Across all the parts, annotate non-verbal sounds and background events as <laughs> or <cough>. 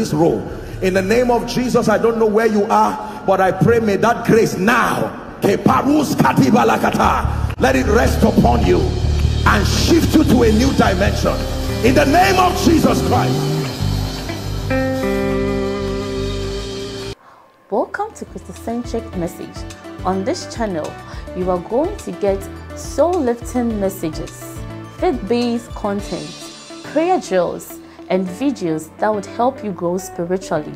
this role. In the name of jesus i don't know where you are but i pray may that grace now let it rest upon you and shift you to a new dimension. In the name of jesus christ. Welcome to christocentric message. On this channel you are going to get soul lifting messages faith-based content prayer drills and videos that would help you grow spiritually.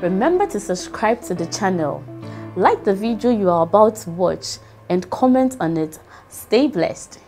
Remember to subscribe to the channel, like the video you are about to watch, and comment on it. Stay blessed.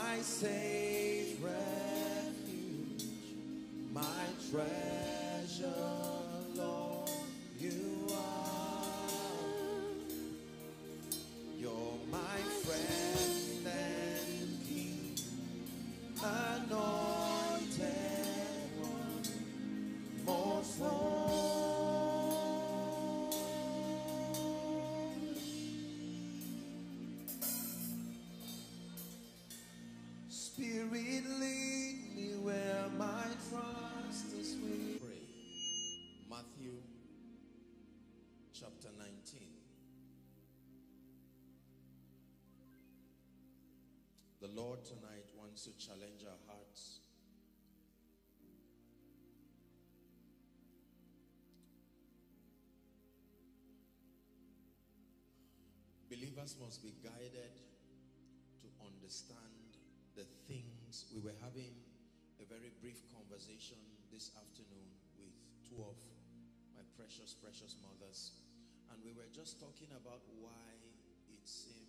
My safe refuge, my treasure, to challenge our hearts. Believers must be guided to understand the things we were having a very brief conversation this afternoon with two of my precious precious mothers and we were just talking about why it seems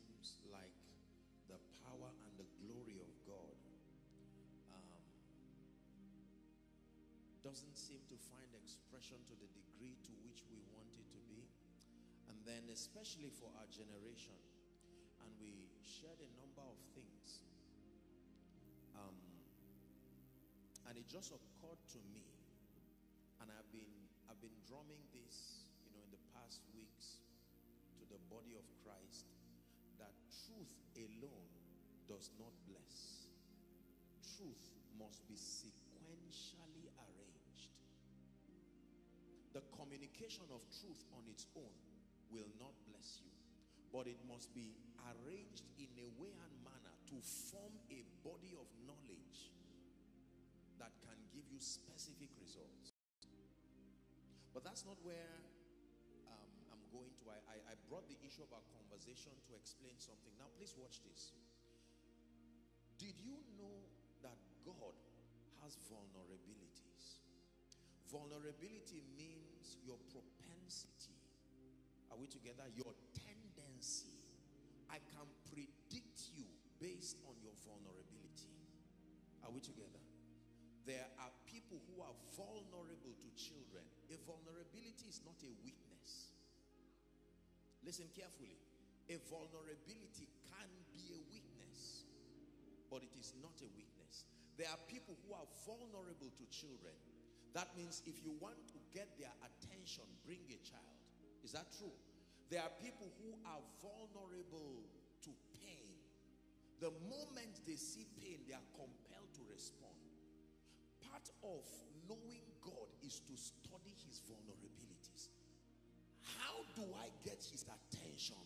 doesn't seem to find expression to the degree to which we want it to be. And then especially for our generation and we shared a number of things um, and it just occurred to me and I've been I've been drumming this you know in the past weeks to the body of Christ that truth alone does not bless. Truth must be sequentially arranged the communication of truth on its own will not bless you but it must be arranged in a way and manner to form a body of knowledge that can give you specific results. But that's not where um, I'm going to. I, I, I brought the issue of our conversation to explain something. Now, please watch this. Did you know that God has vulnerabilities? Vulnerability means your propensity. Are we together? Your tendency. I can predict you based on your vulnerability. Are we together? There are people who are vulnerable to children. A vulnerability is not a weakness. Listen carefully. A vulnerability can be a weakness, but it is not a weakness. There are people who are vulnerable to children. That means if you want to get their attention, bring a child. Is that true? There are people who are vulnerable to pain. The moment they see pain, they are compelled to respond. Part of knowing God is to study his vulnerabilities. How do I get his attention?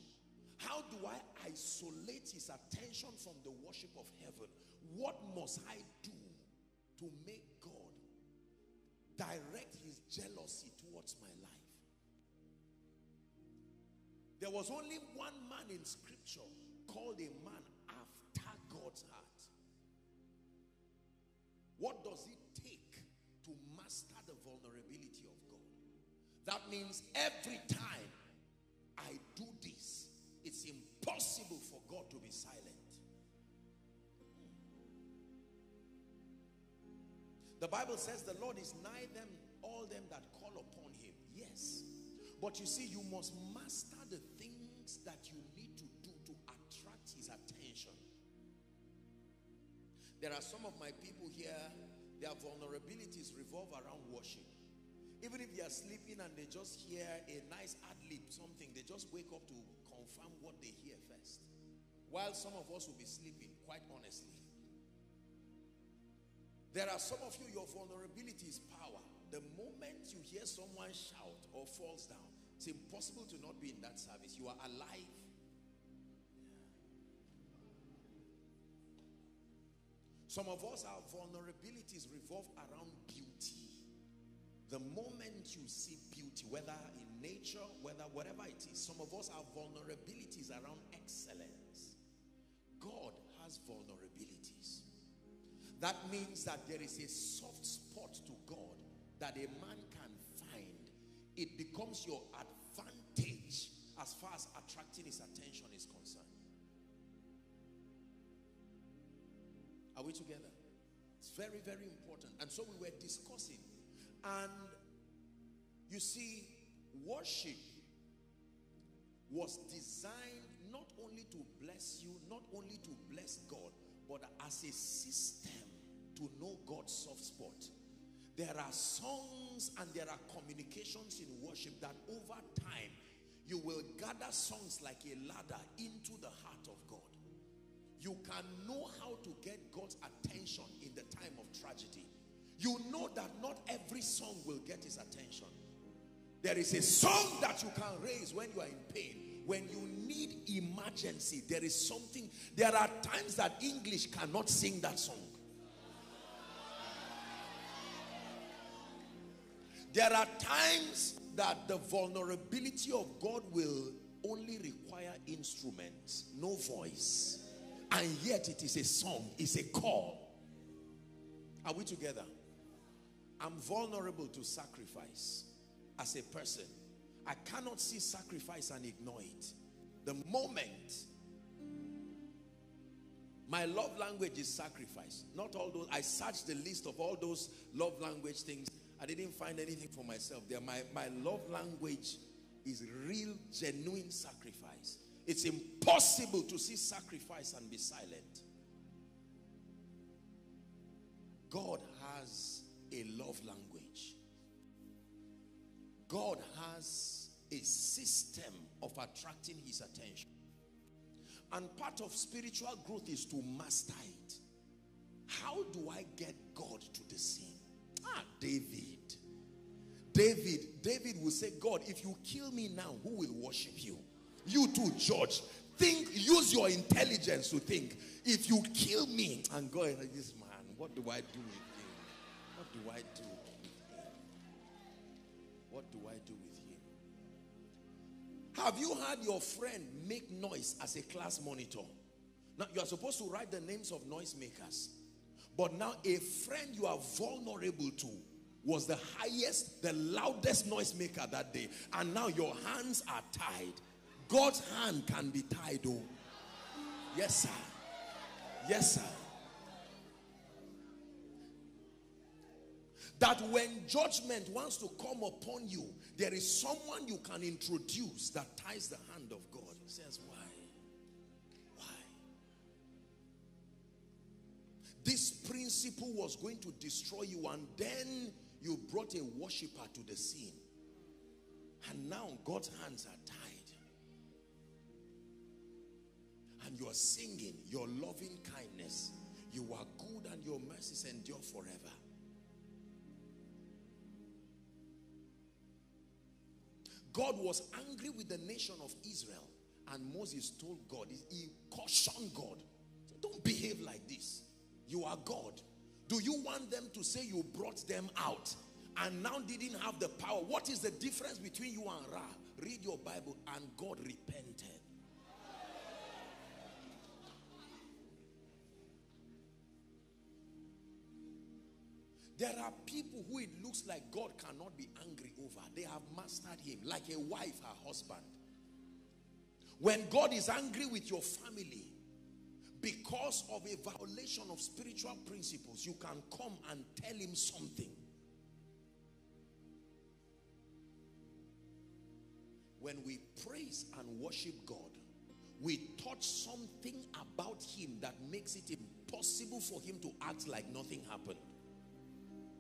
How do I isolate his attention from the worship of heaven? What must I do to make direct his jealousy towards my life? There was only one man in scripture called a man after God's heart. What does it take to master the vulnerability of God? That means every time I do this, it's impossible for God to be silent. The Bible says the Lord is nigh them, all them that call upon him. Yes. But you see, you must master the things that you need to do to attract his attention. There are some of my people here, their vulnerabilities revolve around worship. Even if they are sleeping and they just hear a nice ad lib, something, they just wake up to confirm what they hear first. While some of us will be sleeping, quite honestly. There are some of you, your vulnerability is power. The moment you hear someone shout or falls down, it's impossible to not be in that service. You are alive. Some of us, our vulnerabilities revolve around beauty. The moment you see beauty, whether in nature, whether whatever it is, some of us, our vulnerabilities around excellence. God has vulnerabilities. That means that there is a soft spot to God that a man can find. It becomes your advantage as far as attracting his attention is concerned. Are we together? It's very, very important. And so we were discussing. And you see, worship was designed not only to bless you, not only to bless God, but as a system to know God's soft spot. There are songs and there are communications in worship that over time you will gather songs like a ladder into the heart of God. You can know how to get God's attention in the time of tragedy. You know that not every song will get his attention. There is a song that you can raise when you are in pain. When you need emergency, there is something. There are times that English cannot sing that song. There are times that the vulnerability of God will only require instruments, no voice. And yet it is a song, it's a call. Are we together? I'm vulnerable to sacrifice as a person. I cannot see sacrifice and ignore it. The moment my love language is sacrifice. Not all those, I searched the list of all those love language things I didn't find anything for myself there. My, my love language is real, genuine sacrifice. It's impossible to see sacrifice and be silent. God has a love language. God has a system of attracting his attention. And part of spiritual growth is to master it. How do I get God to the scene? Ah, David. David, David will say, God, if you kill me now, who will worship you? You too, George. Think, use your intelligence to think. If you kill me, and God, this man, what do I do with him? What do I do with him? What do I do with him? Have you had your friend make noise as a class monitor? Now, you are supposed to write the names of noisemakers. But now a friend you are vulnerable to was the highest, the loudest noisemaker that day. And now your hands are tied. God's hand can be tied. Oh, yes, sir. Yes, sir. That when judgment wants to come upon you, there is someone you can introduce that ties the hand of God. He says, Why? Principle was going to destroy you and then you brought a worshiper to the scene. And now God's hands are tied. And you are singing your loving kindness. You are good and your mercies endure forever. God was angry with the nation of Israel. And Moses told God, he cautioned God, don't behave like this. You are God. Do you want them to say you brought them out and now didn't have the power? What is the difference between you and Ra? Read your Bible and God repented. There are people who it looks like God cannot be angry over. They have mastered him like a wife her husband. When God is angry with your family because of a violation of spiritual principles, you can come and tell him something. When we praise and worship God, we touch something about him that makes it impossible for him to act like nothing happened.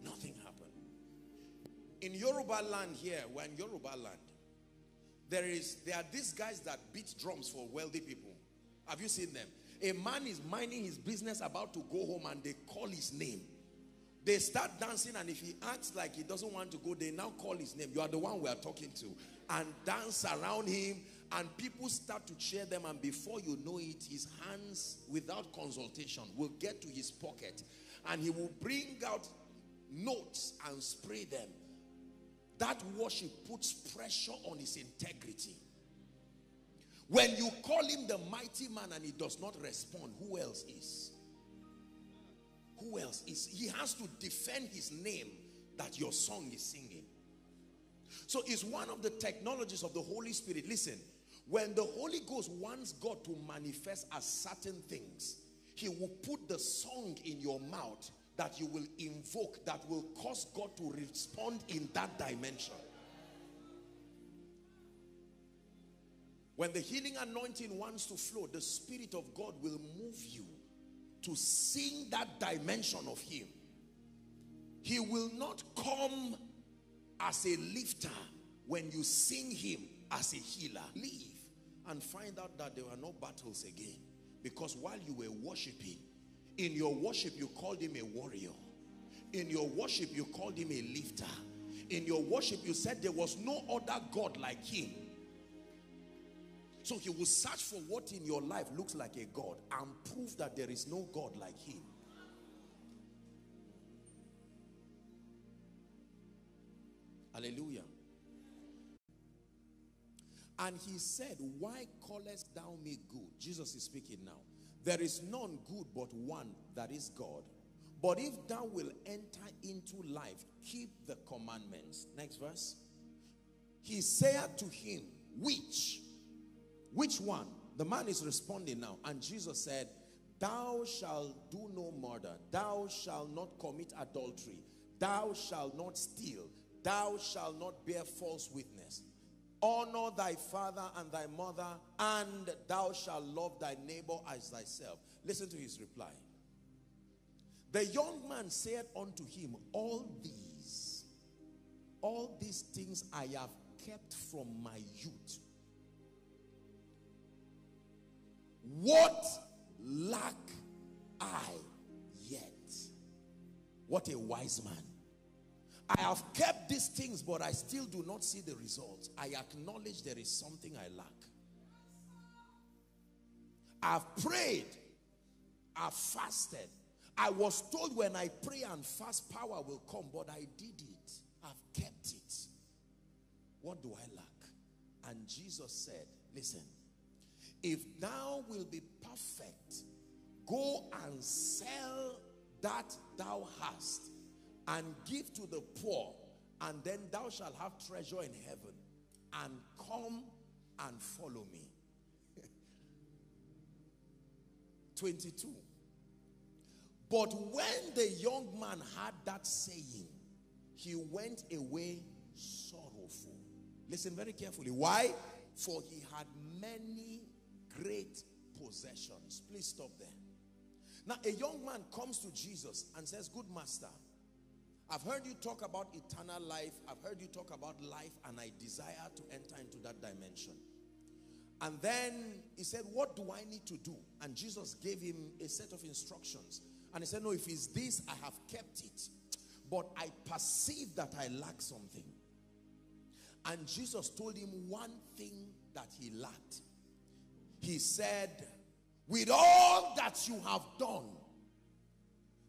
Nothing happened. In Yoruba land here, we're in Yoruba land. There is there are these guys that beat drums for wealthy people. Have you seen them? A man is minding his business about to go home and they call his name. They start dancing and if he acts like he doesn't want to go, they now call his name. You are the one we are talking to. And dance around him and people start to cheer them and before you know it, his hands without consultation will get to his pocket and he will bring out notes and spray them. That worship puts pressure on his integrity. When you call him the mighty man and he does not respond, who else is? Who else is? He has to defend his name that your song is singing. So it's one of the technologies of the Holy Spirit. Listen, when the Holy Ghost wants God to manifest as certain things, he will put the song in your mouth that you will invoke that will cause God to respond in that dimension. When the healing anointing wants to flow, the Spirit of God will move you to sing that dimension of Him. He will not come as a lifter when you sing Him as a healer. Leave and find out that there were no battles again. Because while you were worshiping, in your worship, you called him a warrior. In your worship, you called him a lifter. In your worship, you said there was no other God like him. So he will search for what in your life looks like a God and prove that there is no God like him. Hallelujah. And he said, Why callest thou me good? Jesus is speaking now. There is none good but one, that is God. But if thou will enter into life, keep the commandments. Next verse. He said to him, which? Which one? The man is responding now. And Jesus said, Thou shalt do no murder. Thou shalt not commit adultery. Thou shalt not steal. Thou shalt not bear false witness honor thy father and thy mother and thou shalt love thy neighbor as thyself listen to his reply the young man said unto him all these all these things i have kept from my youth what lack i yet what a wise man I have kept these things, but I still do not see the results. I acknowledge there is something I lack. I've prayed. I've fasted. I was told when I pray and fast, power will come, but I did it. I've kept it. What do I lack? And Jesus said, listen, if thou will be perfect, go and sell that thou hast and give to the poor and then thou shalt have treasure in heaven and come and follow me. <laughs> 22 but when the young man had that saying he went away sorrowful. Listen very carefully. Why? For he had many great possessions please stop there Now, a young man comes to Jesus and says, Good master, I've heard you talk about eternal life. I've heard you talk about life, and I desire to enter into that dimension. And then he said, What do I need to do? And Jesus gave him a set of instructions. And he said, No, if it's this, I have kept it. But I perceive that I lack something. And Jesus told him one thing that he lacked. He said, With all that you have done,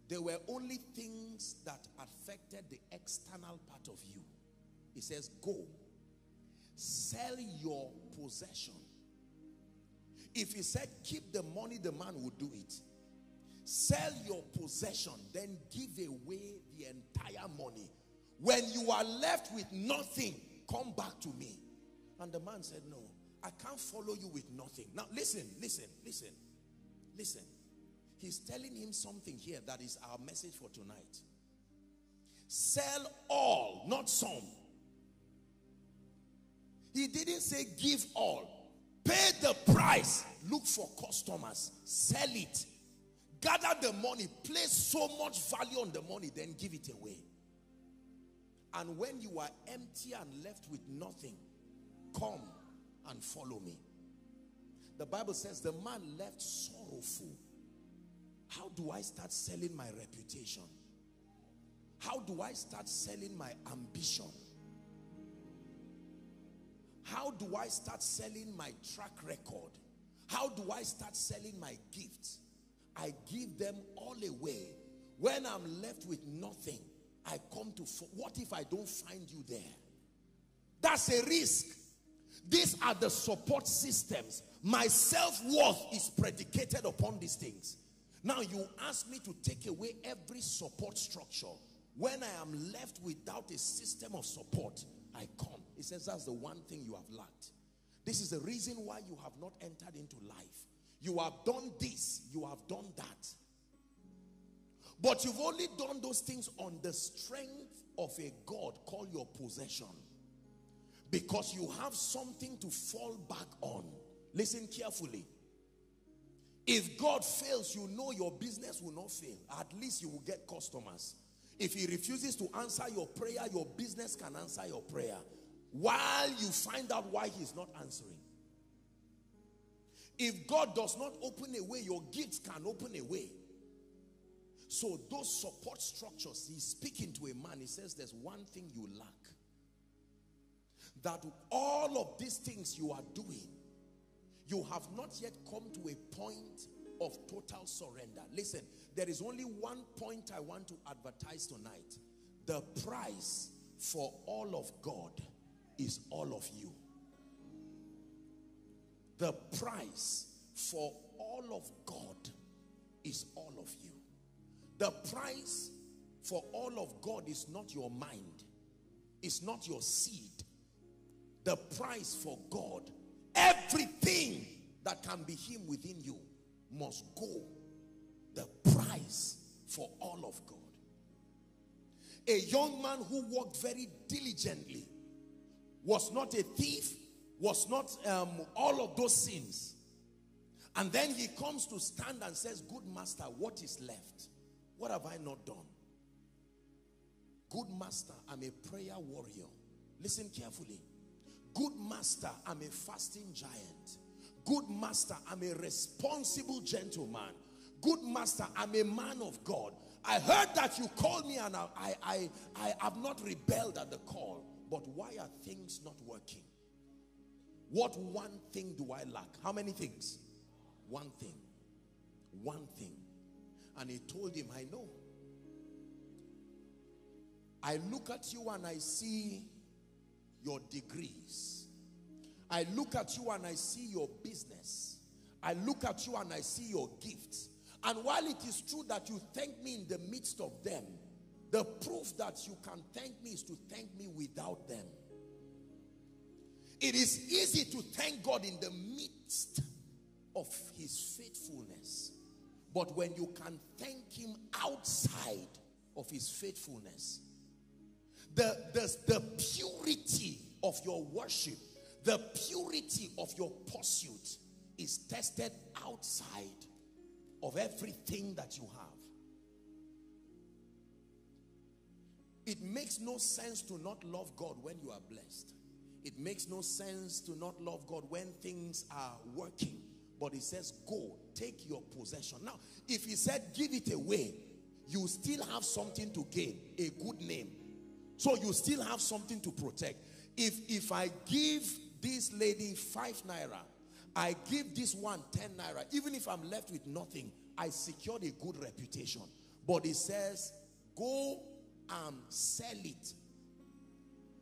there were only things that affected the external part of you. He says, Go, sell your possession. If he said, Keep the money, the man would do it. Sell your possession, then give away the entire money. When you are left with nothing, come back to me. And the man said, No, I can't follow you with nothing. Now, listen, listen, listen, listen. He's telling him something here that is our message for tonight. Sell all, not some. He didn't say give all. Pay the price. Look for customers. Sell it. Gather the money. Place so much value on the money, then give it away. And when you are empty and left with nothing, come and follow me. The Bible says the man left sorrowful. How do I start selling my reputation? How do I start selling my ambition? How do I start selling my track record? How do I start selling my gifts? I give them all away. When I'm left with nothing, I come to, what if I don't find you there? That's a risk. These are the support systems. My self-worth is predicated upon these things. Now you ask me to take away every support structure. When I am left without a system of support, I come. He says that's the one thing you have lacked. This is the reason why you have not entered into life. You have done this, you have done that. But you've only done those things on the strength of a God called your possession. Because you have something to fall back on. Listen carefully. If God fails, you know your business will not fail. At least you will get customers. If he refuses to answer your prayer, your business can answer your prayer. While you find out why he's not answering. If God does not open a way, your gifts can open a way. So those support structures, he's speaking to a man. He says there's one thing you lack. That all of these things you are doing, you have not yet come to a point of total surrender. Listen, there is only one point I want to advertise tonight. The price for all of God is all of you. The price for all of God is all of you. The price for all of God is not your mind. It's not your seed. The price for God, everything that can be him within you must go. The price for all of God. A young man who worked very diligently was not a thief, was not um, all of those sins. And then he comes to stand and says, Good master, what is left? What have I not done? Good master, I'm a prayer warrior. Listen carefully. Good master, I'm a fasting giant. Good master, I'm a responsible gentleman. Good master, I'm a man of God. I heard that you called me and I, I, I, I have not rebelled at the call. But why are things not working? What one thing do I lack? How many things? One thing. One thing. And he told him, I know. I look at you and I see your degrees. I look at you and I see your business. I look at you and I see your gifts. And while it is true that you thank me in the midst of them, the proof that you can thank me is to thank me without them. It is easy to thank God in the midst of his faithfulness. But when you can thank him outside of his faithfulness, the, the, the purity of your worship, the purity of your pursuit is tested outside of everything that you have. It makes no sense to not love God when you are blessed. It makes no sense to not love God when things are working. But he says, go, take your possession. Now, if he said, give it away, you still have something to gain, a good name. So you still have something to protect. If, if I give this lady five naira, I give this one 10 naira, even if I'm left with nothing, I secured a good reputation. But he says, go and sell it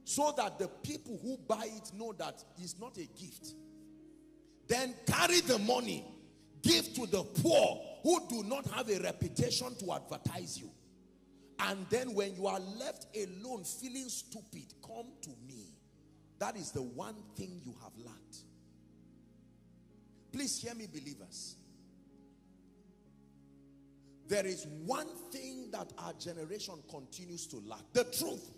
so that the people who buy it know that it's not a gift then carry the money give to the poor who do not have a reputation to advertise you and then when you are left alone feeling stupid come to me that is the one thing you have lacked please hear me believers there is one thing that our generation continues to lack. The truth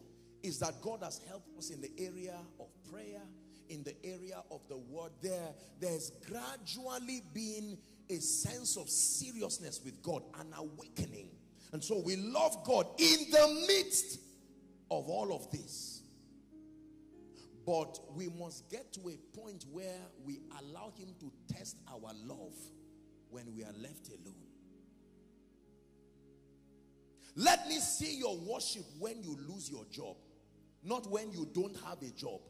is that God has helped us in the area of prayer, in the area of the word. There, there's gradually been a sense of seriousness with God, an awakening. And so we love God in the midst of all of this. But we must get to a point where we allow him to test our love when we are left alone. Let me see your worship when you lose your job, not when you don't have a job.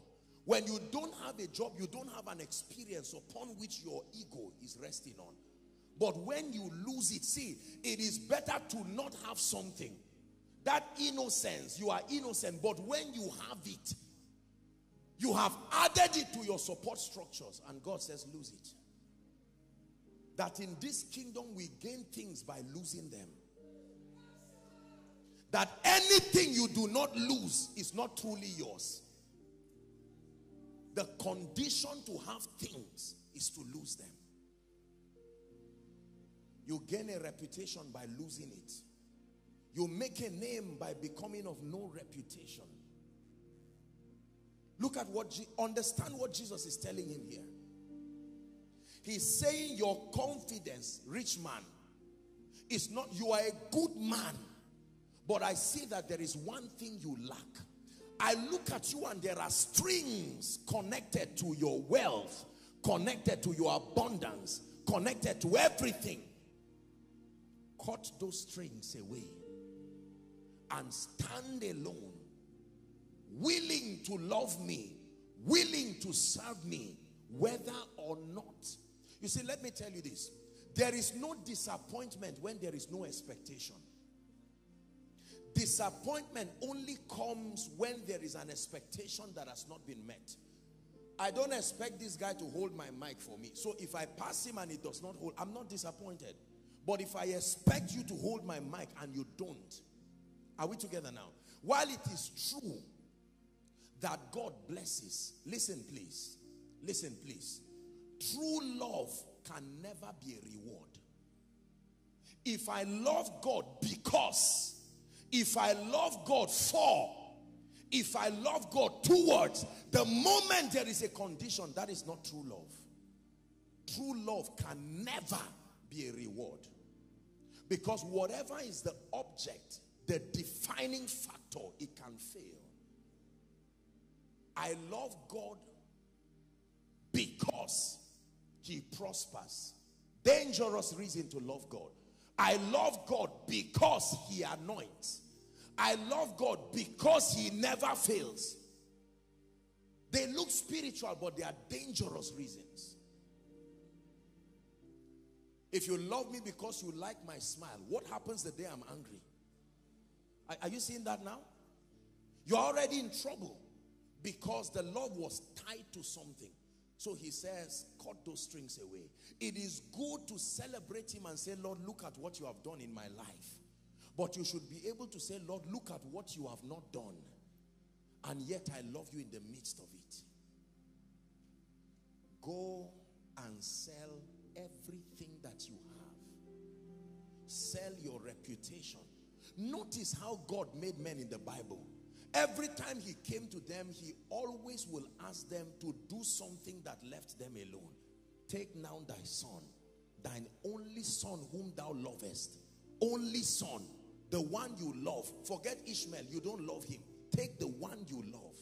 When you don't have a job, you don't have an experience upon which your ego is resting on. But when you lose it, see, it is better to not have something. That innocence, you are innocent, but when you have it, you have added it to your support structures, and God says, lose it. That in this kingdom we gain things by losing them that anything you do not lose is not truly yours. The condition to have things is to lose them. You gain a reputation by losing it. You make a name by becoming of no reputation. Look at what, understand what Jesus is telling him here. He's saying your confidence, rich man, is not, you are a good man but I see that there is one thing you lack. I look at you and there are strings connected to your wealth, connected to your abundance, connected to everything. Cut those strings away and stand alone, willing to love me, willing to serve me, whether or not. You see, let me tell you this. There is no disappointment when there is no expectation. Disappointment only comes when there is an expectation that has not been met. I don't expect this guy to hold my mic for me. So if I pass him and he does not hold, I'm not disappointed. But if I expect you to hold my mic and you don't, are we together now? While it is true that God blesses, listen please, listen please. True love can never be a reward. If I love God because if I love God for, if I love God towards, the moment there is a condition, that is not true love. True love can never be a reward. Because whatever is the object, the defining factor, it can fail. I love God because he prospers. Dangerous reason to love God. I love God because he anoints. I love God because he never fails. They look spiritual, but they are dangerous reasons. If you love me because you like my smile, what happens the day I'm angry? Are, are you seeing that now? You're already in trouble because the love was tied to something. So he says, cut those strings away. It is good to celebrate him and say, Lord, look at what you have done in my life. But you should be able to say, Lord, look at what you have not done. And yet I love you in the midst of it. Go and sell everything that you have. Sell your reputation. Notice how God made men in the Bible. Every time he came to them, he always will ask them to do something that left them alone. Take now thy son, thine only son whom thou lovest. Only son. The one you love. Forget Ishmael. You don't love him. Take the one you love.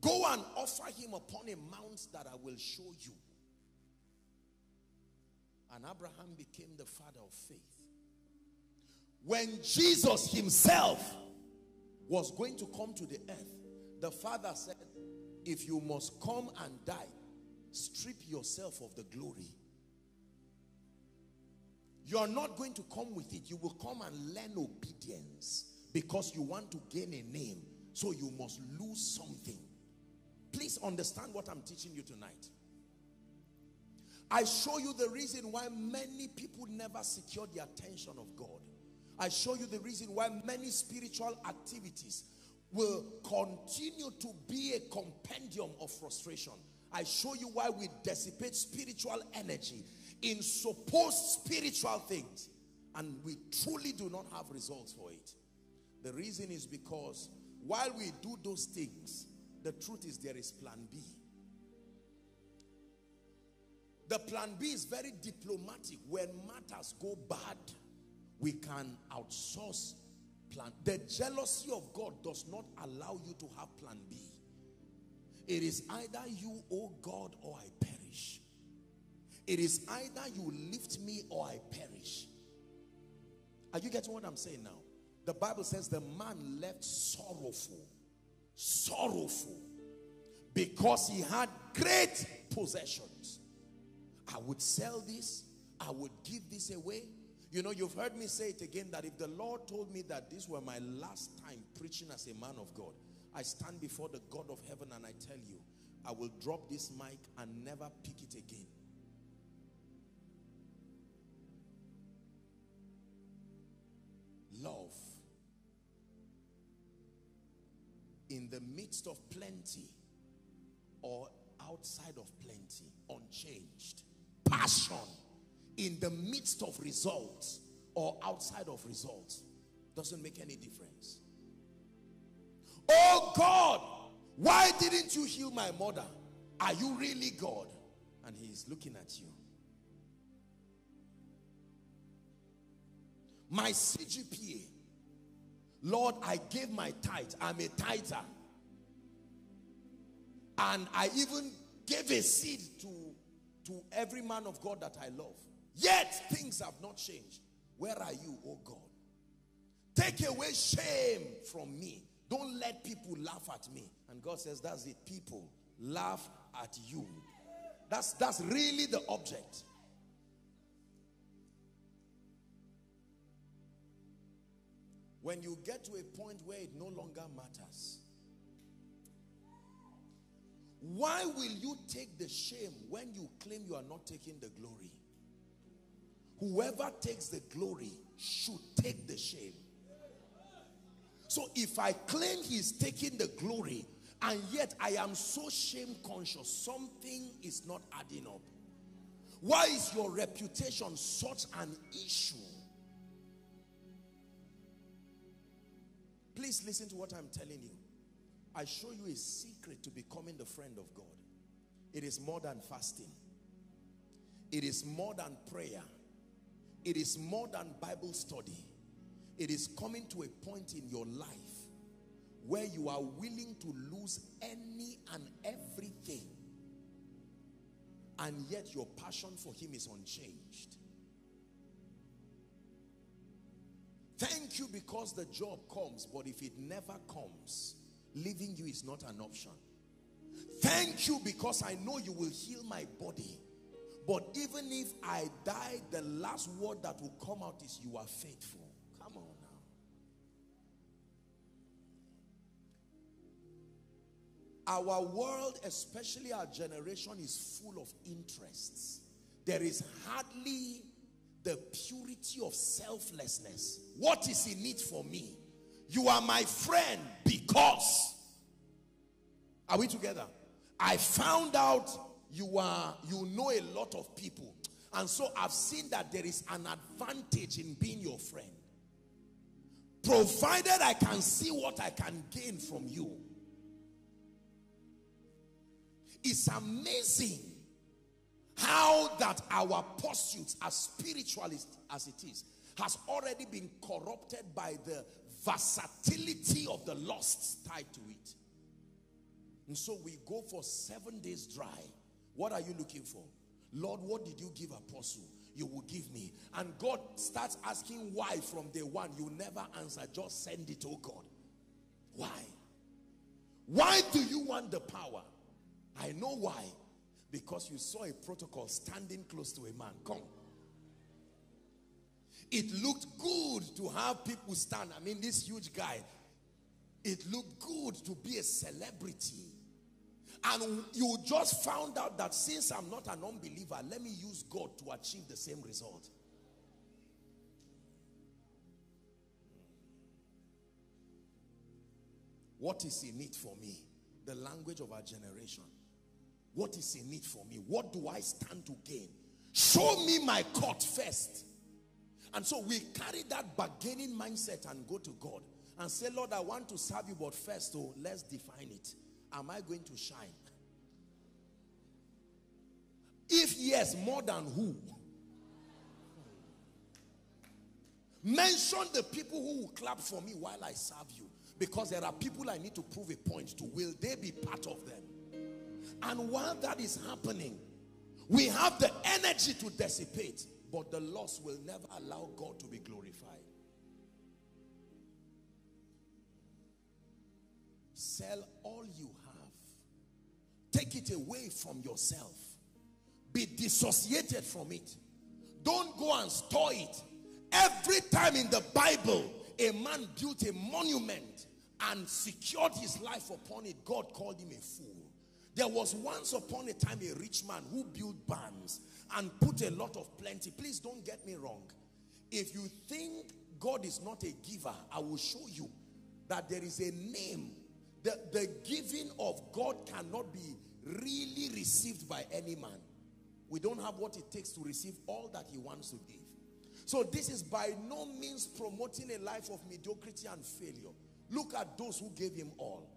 Go and offer him upon a mount that I will show you. And Abraham became the father of faith. When Jesus himself was going to come to the earth, the father said, if you must come and die, strip yourself of the glory. You are not going to come with it. You will come and learn obedience because you want to gain a name. So you must lose something. Please understand what I'm teaching you tonight. I show you the reason why many people never secure the attention of God. I show you the reason why many spiritual activities will continue to be a compendium of frustration. I show you why we dissipate spiritual energy in supposed spiritual things and we truly do not have results for it. The reason is because while we do those things, the truth is there is plan B. The plan B is very diplomatic. When matters go bad, we can outsource plan. The jealousy of God does not allow you to have plan B. It is either you, oh God, or I perish. It is either you lift me or I perish. Are you getting what I'm saying now? The Bible says the man left sorrowful, sorrowful, because he had great possessions. I would sell this, I would give this away. You know, you've heard me say it again that if the Lord told me that this were my last time preaching as a man of God, I stand before the God of heaven and I tell you, I will drop this mic and never pick it again. Love. In the midst of plenty or outside of plenty, unchanged. Passion in the midst of results or outside of results doesn't make any difference. Oh God, why didn't you heal my mother? Are you really God? And he's looking at you. My CGPA. Lord, I gave my tithe. I'm a tither. And I even gave a seed to, to every man of God that I love. Yet things have not changed. Where are you, oh God? Take away shame from me. Don't let people laugh at me. And God says, that's it. People laugh at you. That's, that's really the object. When you get to a point where it no longer matters, why will you take the shame when you claim you are not taking the glory? Whoever takes the glory should take the shame. So if I claim he's taking the glory and yet I am so shame conscious, something is not adding up. Why is your reputation such an issue? Please listen to what I'm telling you. I show you a secret to becoming the friend of God. It is more than fasting. It is more than prayer. It is more than Bible study. It is coming to a point in your life where you are willing to lose any and everything and yet your passion for him is unchanged. Thank you because the job comes, but if it never comes, leaving you is not an option. Thank you because I know you will heal my body. But even if I die, the last word that will come out is you are faithful. Come on now. Our world, especially our generation, is full of interests. There is hardly the purity of selflessness. What is in it for me? You are my friend because. Are we together? I found out you are you know a lot of people and so i've seen that there is an advantage in being your friend provided i can see what i can gain from you it's amazing how that our pursuits as spiritualist as it is has already been corrupted by the versatility of the lusts tied to it. And so we go for seven days dry. What are you looking for? Lord, what did you give apostle? You will give me. And God starts asking why from day one. You never answer. Just send it, oh God. Why? Why do you want the power? I know why. Because you saw a protocol standing close to a man. Come. It looked good to have people stand. I mean, this huge guy. It looked good to be a celebrity. And you just found out that since I'm not an unbeliever, let me use God to achieve the same result. What is in it for me? The language of our generation. What is in it for me? What do I stand to gain? Show me my court first. And so we carry that bargaining mindset and go to God and say, Lord, I want to serve you, but first, oh, let's define it. Am I going to shine? If yes, more than who? Mention the people who will clap for me while I serve you. Because there are people I need to prove a point to. Will they be part of them? And while that is happening, we have the energy to dissipate. But the loss will never allow God to be glorified. Sell all you have. Take it away from yourself. Be dissociated from it. Don't go and store it. Every time in the Bible, a man built a monument and secured his life upon it, God called him a fool. There was once upon a time a rich man who built barns and put a lot of plenty. Please don't get me wrong. If you think God is not a giver, I will show you that there is a name. The, the giving of God cannot be really received by any man. We don't have what it takes to receive all that he wants to give. So this is by no means promoting a life of mediocrity and failure. Look at those who gave him all.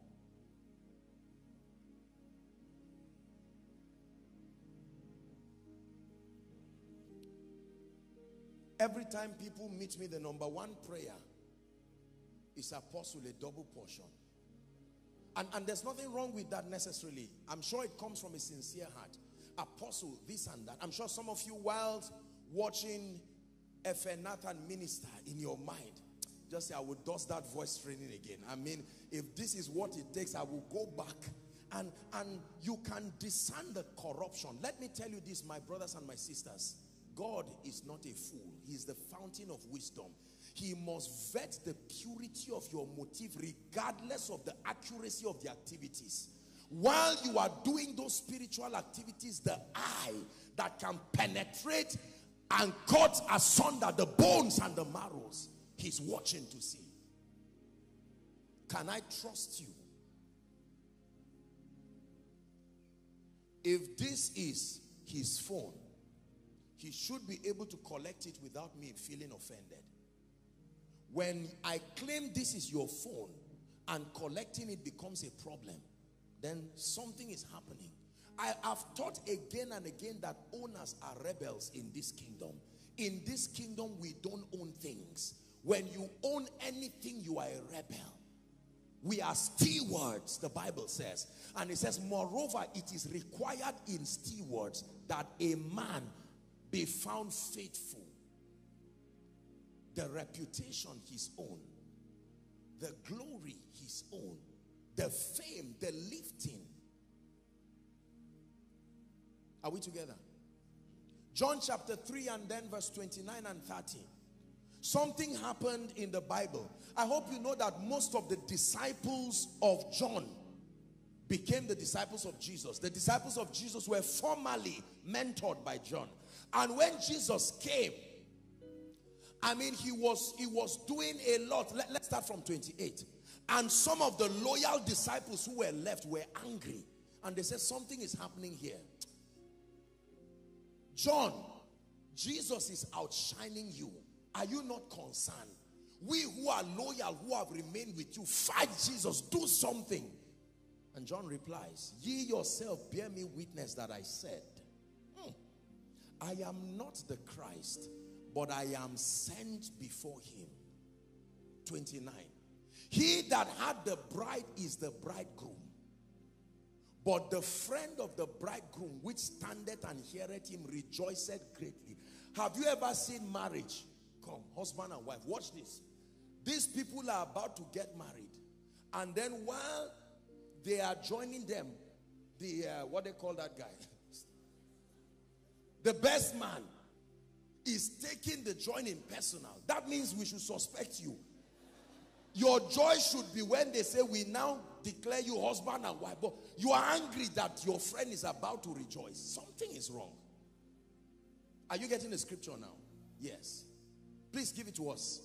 Every time people meet me, the number one prayer is apostle a double portion. And, and there's nothing wrong with that necessarily. I'm sure it comes from a sincere heart. Apostle, this and that. I'm sure some of you, while watching Efe Nathan minister in your mind, just say, I will dust that voice training again. I mean, if this is what it takes, I will go back and, and you can discern the corruption. Let me tell you this, my brothers and my sisters. God is not a fool. He is the fountain of wisdom. He must vet the purity of your motive regardless of the accuracy of the activities. While you are doing those spiritual activities, the eye that can penetrate and cut asunder the bones and the marrows, he's watching to see. Can I trust you? If this is his phone, he should be able to collect it without me feeling offended. When I claim this is your phone and collecting it becomes a problem, then something is happening. I have taught again and again that owners are rebels in this kingdom. In this kingdom, we don't own things. When you own anything, you are a rebel. We are stewards, the Bible says. And it says, moreover, it is required in stewards that a man be found faithful. The reputation his own. The glory his own. The fame, the lifting. Are we together? John chapter 3 and then verse 29 and 30. Something happened in the Bible. I hope you know that most of the disciples of John became the disciples of Jesus. The disciples of Jesus were formally mentored by John. And when Jesus came, I mean, he was, he was doing a lot. Let, let's start from 28. And some of the loyal disciples who were left were angry. And they said, something is happening here. John, Jesus is outshining you. Are you not concerned? We who are loyal, who have remained with you, fight Jesus, do something. And John replies, Ye yourself bear me witness that I said, I am not the Christ, but I am sent before him. 29. He that had the bride is the bridegroom. But the friend of the bridegroom which standeth and heareth him rejoiceth greatly. Have you ever seen marriage? Come, husband and wife, watch this. These people are about to get married. And then while they are joining them, the, uh, what they call that guy? <laughs> the best man is taking the joining personal. That means we should suspect you. Your joy should be when they say, we now declare you husband and wife. But you are angry that your friend is about to rejoice. Something is wrong. Are you getting the scripture now? Yes. Please give it to us.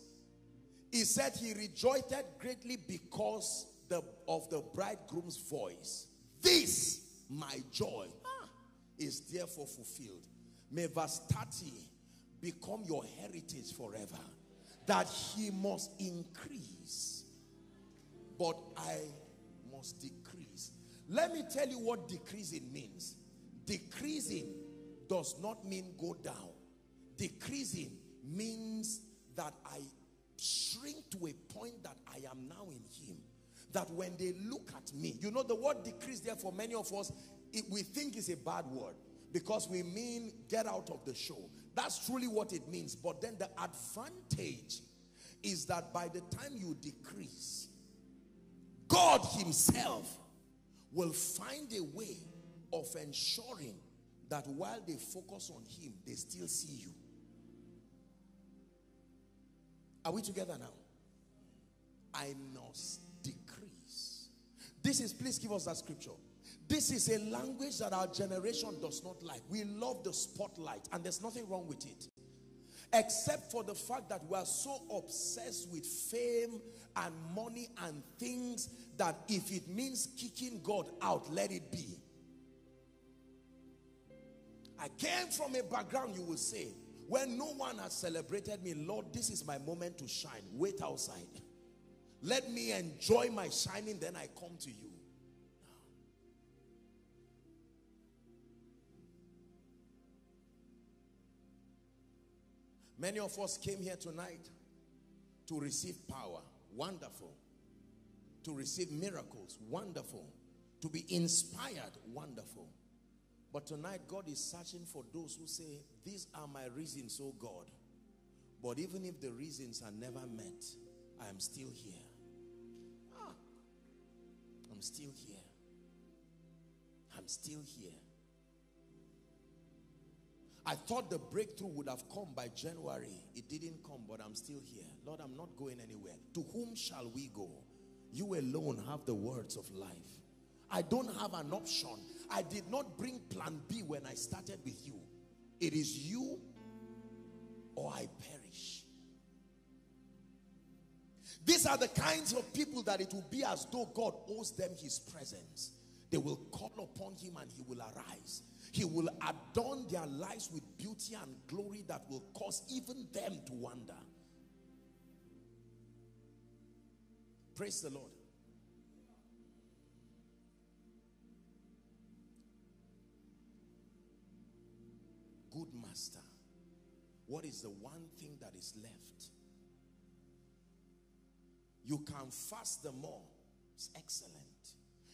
He said he rejoiced greatly because the, of the bridegroom's voice. This, my joy, ah. is therefore fulfilled. May verse 30 become your heritage forever. That he must increase, but I must decrease. Let me tell you what decreasing means. Decreasing does not mean go down. Decreasing means that I shrink to a point that I am now in him. That when they look at me, you know the word decrease there for many of us, it, we think is a bad word because we mean get out of the show. That's truly what it means. But then the advantage is that by the time you decrease, God himself will find a way of ensuring that while they focus on him, they still see you. Are we together now? I must decrease. This is, please give us that scripture. This is a language that our generation does not like. We love the spotlight and there's nothing wrong with it. Except for the fact that we are so obsessed with fame and money and things that if it means kicking God out, let it be. I came from a background, you will say, when no one has celebrated me, Lord, this is my moment to shine. Wait outside. Let me enjoy my shining, then I come to you. Many of us came here tonight to receive power. Wonderful. To receive miracles. Wonderful. To be inspired. Wonderful. But tonight God is searching for those who say, these are my reasons, oh God. But even if the reasons are never met, I am still here. Ah, I'm still here. I'm still here. I thought the breakthrough would have come by January. It didn't come, but I'm still here. Lord, I'm not going anywhere. To whom shall we go? You alone have the words of life. I don't have an option. I did not bring plan B when I started with you. It is you or I perish. These are the kinds of people that it will be as though God owes them his presence. They will call upon him and he will arise. He will adorn their lives with beauty and glory that will cause even them to wonder. Praise the Lord. Good master. What is the one thing that is left? You can fast the more. It's excellent.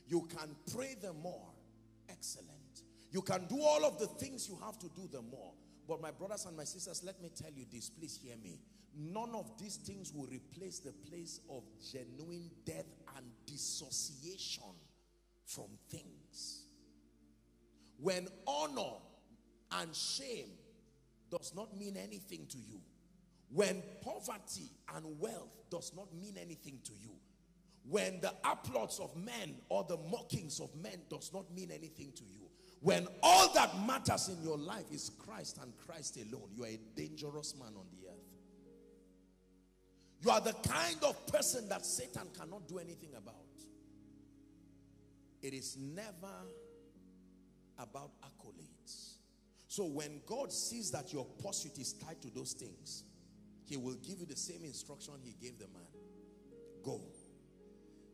You can pray the more. Excellent. You can do all of the things you have to do the more. But my brothers and my sisters, let me tell you this. Please hear me. None of these things will replace the place of genuine death and dissociation from things. When honor and shame does not mean anything to you. When poverty and wealth does not mean anything to you. When the applause of men or the mockings of men does not mean anything to you when all that matters in your life is Christ and Christ alone, you are a dangerous man on the earth. You are the kind of person that Satan cannot do anything about. It is never about accolades. So when God sees that your pursuit is tied to those things, he will give you the same instruction he gave the man. Go.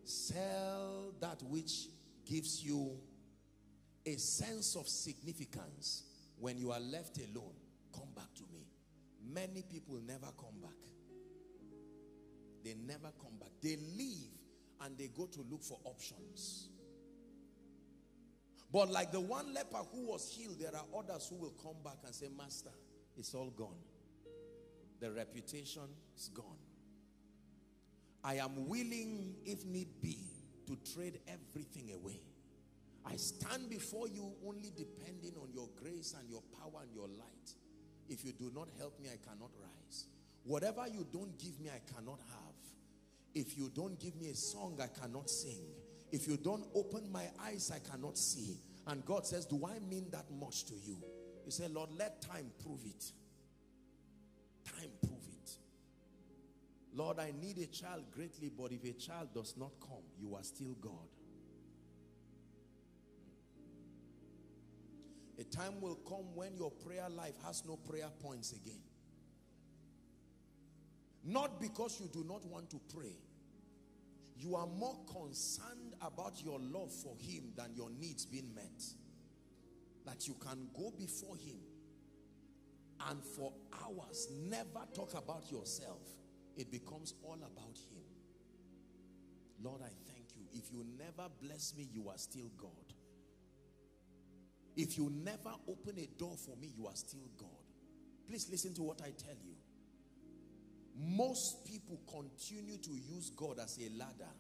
Sell that which gives you a sense of significance when you are left alone come back to me Many people never come back. They never come back. They leave and they go to look for options. But like the one leper who was healed, there are others who will come back and say, Master, it's all gone. The reputation is gone. I am willing, if need be, to trade everything away. I stand before you only depending on your grace and your power and your light. If you do not help me, I cannot rise. Whatever you don't give me, I cannot have. If you don't give me a song, I cannot sing. If you don't open my eyes, I cannot see. And God says, do I mean that much to you? You say, Lord, let time prove it. Time prove it. Lord, I need a child greatly, but if a child does not come, you are still God. A time will come when your prayer life has no prayer points again. Not because you do not want to pray. You are more concerned about your love for him than your needs being met. That you can go before him and for hours never talk about yourself. It becomes all about him. Lord, I thank you. If you never bless me, you are still God. If you never open a door for me, you are still God. Please listen to what I tell you. Most people continue to use God as a ladder.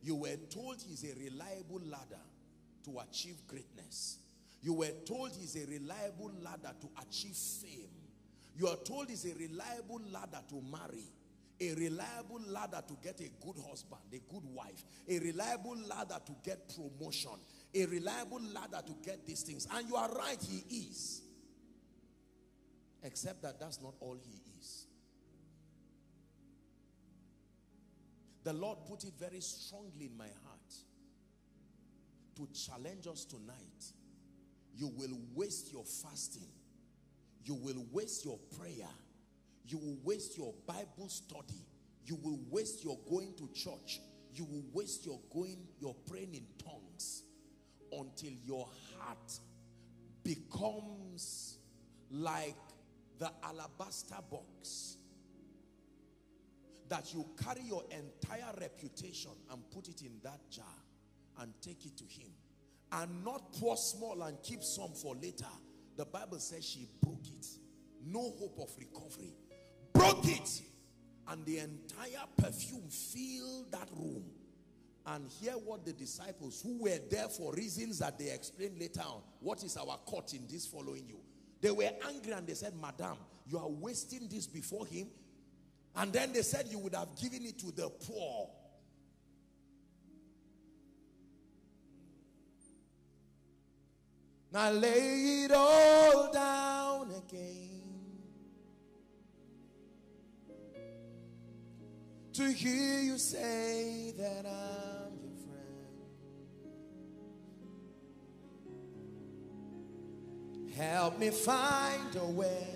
You were told he's a reliable ladder to achieve greatness. You were told he's a reliable ladder to achieve fame. You are told he's a reliable ladder to marry. A reliable ladder to get a good husband, a good wife. A reliable ladder to get promotion. A reliable ladder to get these things. And you are right, he is. Except that that's not all he is. The Lord put it very strongly in my heart to challenge us tonight. You will waste your fasting. You will waste your prayer. You will waste your Bible study. You will waste your going to church. You will waste your going, your praying in tongues until your heart becomes like the alabaster box that you carry your entire reputation and put it in that jar and take it to him. And not pour small and keep some for later. The bible says she broke it. No hope of recovery. Broke it. And the entire perfume filled that room and hear what the disciples who were there for reasons that they explained later on what is our court in this following you? They were angry and they said madam you are wasting this before him. And then they said you would have given it to the poor. Now lay it all down again. To hear you say that I'm Help me find a way.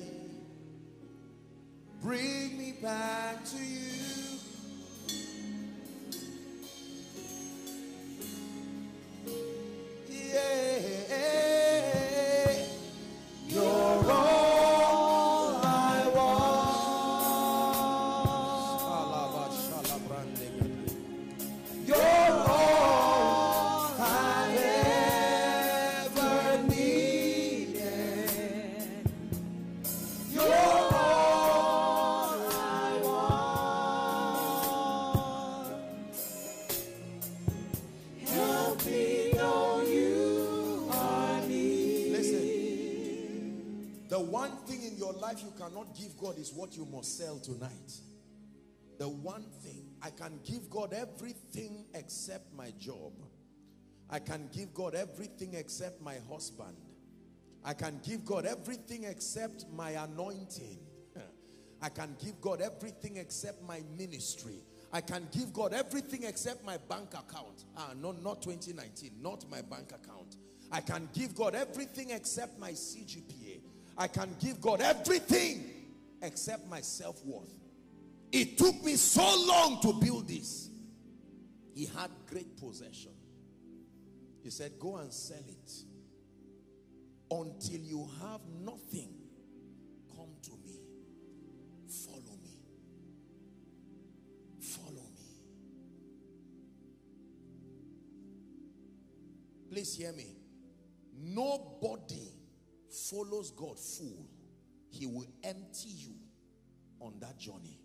Bring me back to you. Yeah. Life you cannot give God is what you must sell tonight. The one thing I can give God everything except my job. I can give God everything except my husband. I can give God everything except my anointing. <laughs> I can give God everything except my ministry. I can give God everything except my bank account. Ah, no, not 2019, not my bank account. I can give God everything except my CGPA. I can give God everything except my self-worth. It took me so long to build this. He had great possession. He said, go and sell it. Until you have nothing, come to me. Follow me. Follow me. Please hear me. Nobody follows God full. He will empty you on that journey.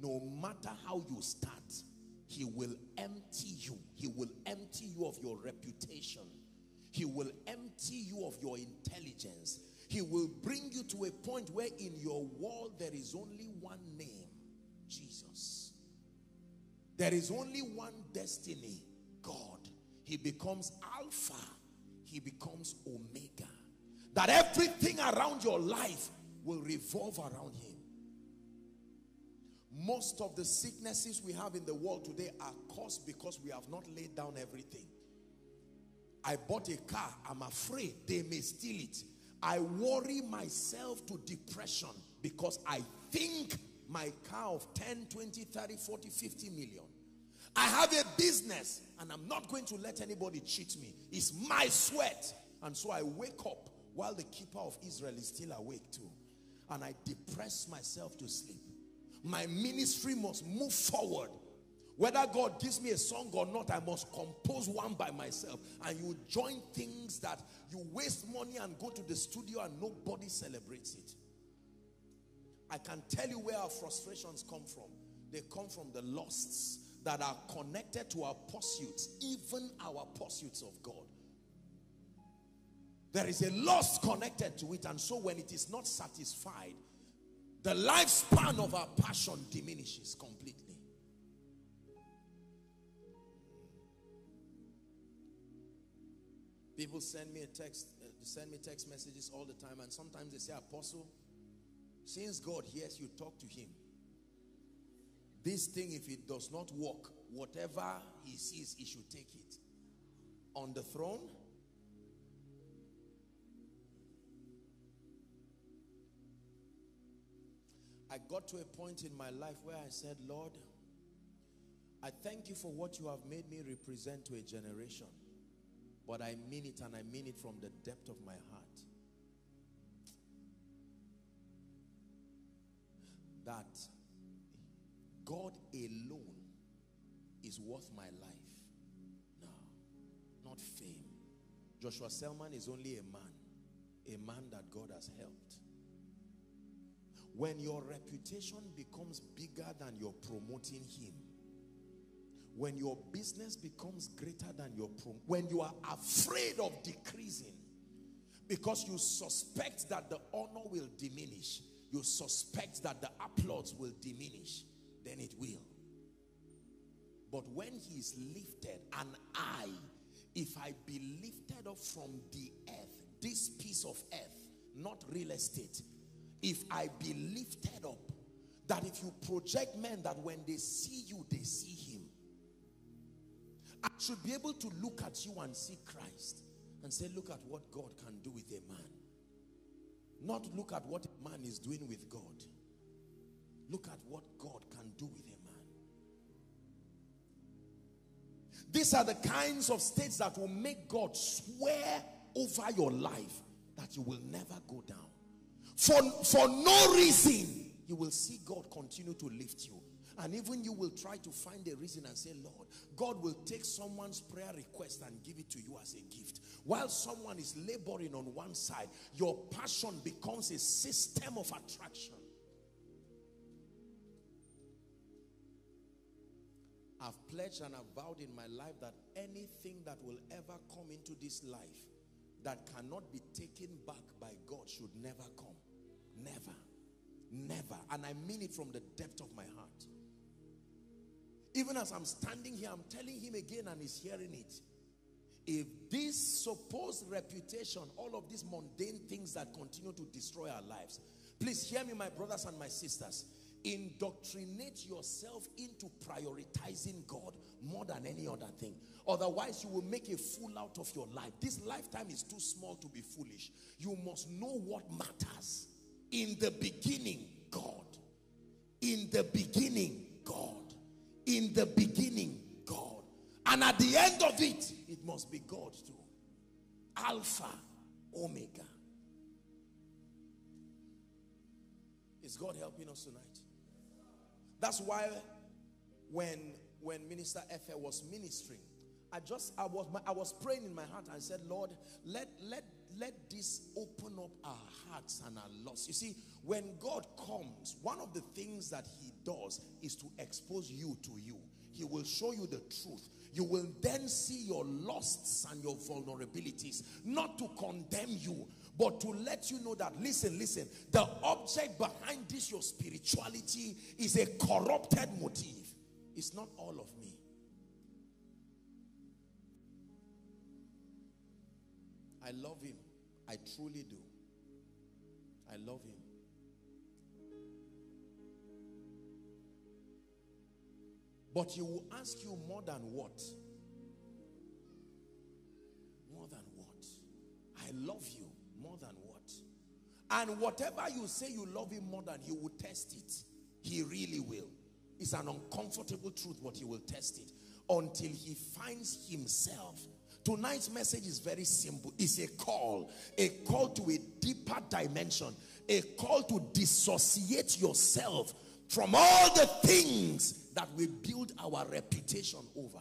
No matter how you start, he will empty you. He will empty you of your reputation. He will empty you of your intelligence. He will bring you to a point where in your world there is only one name, Jesus. There is only one destiny, God. He becomes Alpha. He becomes Omega. That everything around your life will revolve around him. Most of the sicknesses we have in the world today are caused because we have not laid down everything. I bought a car. I'm afraid they may steal it. I worry myself to depression because I think my car of 10, 20, 30, 40, 50 million. I have a business and I'm not going to let anybody cheat me. It's my sweat. And so I wake up while the keeper of Israel is still awake too. And I depress myself to sleep. My ministry must move forward. Whether God gives me a song or not, I must compose one by myself. And you join things that you waste money and go to the studio and nobody celebrates it. I can tell you where our frustrations come from. They come from the lusts that are connected to our pursuits, even our pursuits of God. There is a loss connected to it. And so when it is not satisfied, the lifespan of our passion diminishes completely. People send me a text, uh, send me text messages all the time, and sometimes they say, Apostle, since God hears you, talk to him. This thing, if it does not work, whatever he sees, he should take it. On the throne, I got to a point in my life where I said, Lord, I thank you for what you have made me represent to a generation. But I mean it and I mean it from the depth of my heart. That God alone is worth my life. No, not fame. Joshua Selman is only a man, a man that God has helped. When your reputation becomes bigger than you're promoting him, when your business becomes greater than your prom when you are afraid of decreasing because you suspect that the honor will diminish, you suspect that the applause will diminish, then it will. But when he is lifted, and I, if I be lifted up from the earth, this piece of earth, not real estate, if I be lifted up, that if you project men that when they see you, they see him. I should be able to look at you and see Christ and say, look at what God can do with a man. Not look at what a man is doing with God. Look at what God can do with a man. These are the kinds of states that will make God swear over your life that you will never go down. For, for no reason, you will see God continue to lift you. And even you will try to find a reason and say, Lord, God will take someone's prayer request and give it to you as a gift. While someone is laboring on one side, your passion becomes a system of attraction. I've pledged and I've vowed in my life that anything that will ever come into this life that cannot be taken back by God should never come. Never. Never. And I mean it from the depth of my heart. Even as I'm standing here, I'm telling him again and he's hearing it. If this supposed reputation, all of these mundane things that continue to destroy our lives, please hear me, my brothers and my sisters. Indoctrinate yourself into prioritizing God more than any other thing. Otherwise, you will make a fool out of your life. This lifetime is too small to be foolish. You must know what matters. In the beginning, God. In the beginning, God. In the beginning, God. And at the end of it, it must be God too. Alpha, Omega. Is God helping us tonight? That's why when, when Minister Efe was ministering, I just I was I was praying in my heart and said, Lord, let let let this open up our hearts and our loss. You see, when God comes, one of the things that he does is to expose you to you. He will show you the truth. You will then see your lusts and your vulnerabilities, not to condemn you, but to let you know that, listen, listen, the object behind this, your spirituality, is a corrupted motive. It's not all of me. I love him. I truly do. I love him. But he will ask you more than what? More than what? I love you more than what? And whatever you say you love him more than, he will test it. He really will. It's an uncomfortable truth, but he will test it until he finds himself Tonight's message is very simple. It's a call, a call to a deeper dimension, a call to dissociate yourself from all the things that we build our reputation over.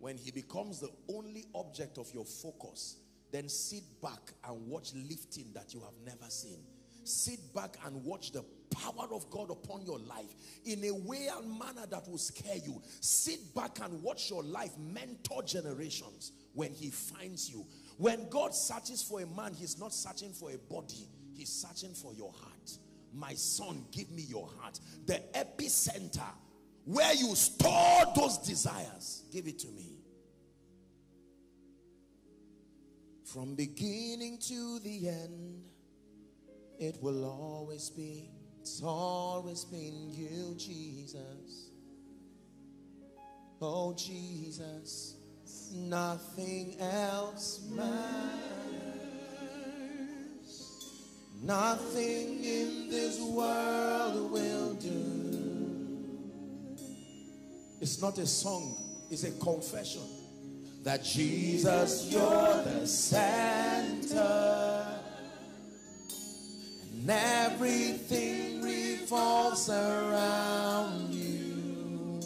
When he becomes the only object of your focus, then sit back and watch lifting that you have never seen. Sit back and watch the power of God upon your life in a way and manner that will scare you. Sit back and watch your life mentor generations when he finds you. When God searches for a man, he's not searching for a body. He's searching for your heart. My son, give me your heart. The epicenter where you store those desires, give it to me. From beginning to the end, it will always be it's always been you, Jesus. Oh, Jesus, nothing else matters. Nothing in this world will do. It's not a song, it's a confession that Jesus, you're the center. And everything revolves around you.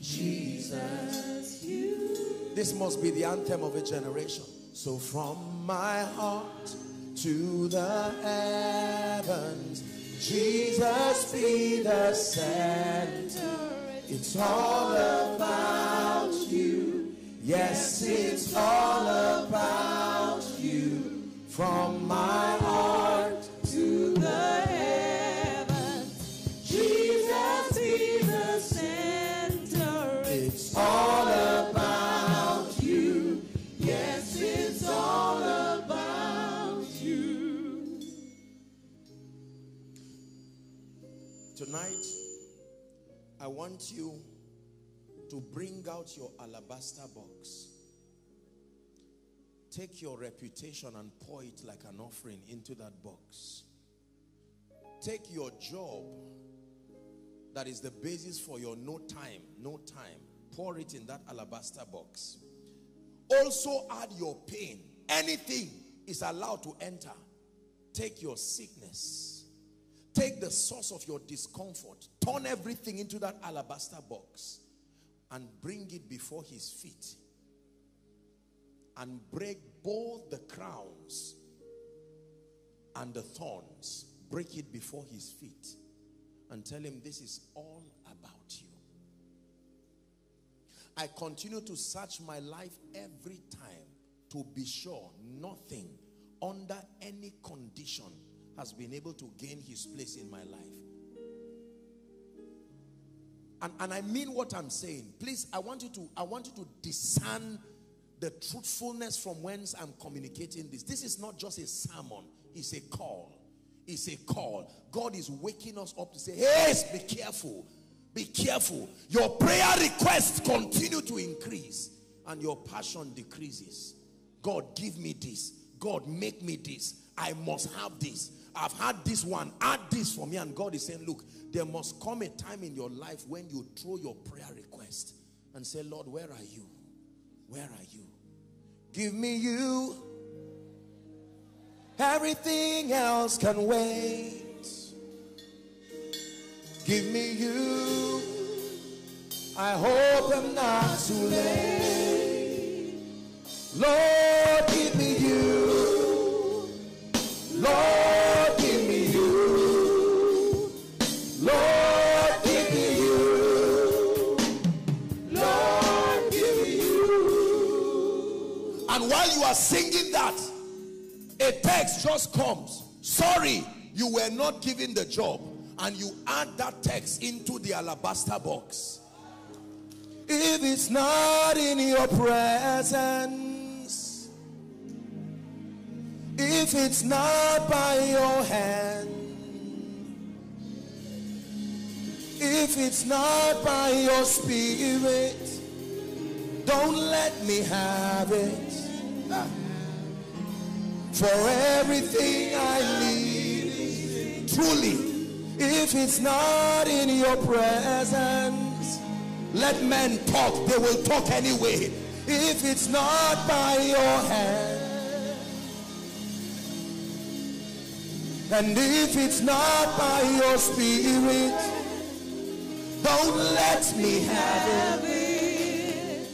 Jesus. This must be the anthem of a generation. So from my heart to the heavens, Jesus be the center. It's all about you. Yes, it's all about you. From my heart Tonight, I want you to bring out your alabaster box. Take your reputation and pour it like an offering into that box. Take your job that is the basis for your no time, no time. Pour it in that alabaster box. Also add your pain. Anything is allowed to enter. Take your sickness. Take the source of your discomfort. Turn everything into that alabaster box and bring it before his feet and break both the crowns and the thorns break it before his feet and tell him this is all about you I continue to search my life every time to be sure nothing under any condition has been able to gain his place in my life and, and I mean what I'm saying. Please, I want you to I want you to discern the truthfulness from whence I'm communicating this. This is not just a sermon, it's a call. It's a call. God is waking us up to say, Hey, be careful. Be careful. Your prayer requests continue to increase and your passion decreases. God, give me this. God, make me this. I must have this. I've had this one. Add this for me. And God is saying, look, there must come a time in your life when you throw your prayer request and say, Lord, where are you? Where are you? Give me you. Everything else can wait. Give me you. I hope I'm not too late. Lord, give me you. Lord, give me you. Lord, give me you. Lord, give me you. And while you are singing that, a text just comes. Sorry, you were not given the job. And you add that text into the alabaster box. If it's not in your presence, if it's not by your hand, if it's not by your spirit, don't let me have it. For everything I need, truly, if it's not in your presence, let men talk. They will talk anyway. If it's not by your hand, and if it's not by your spirit, don't let me have it.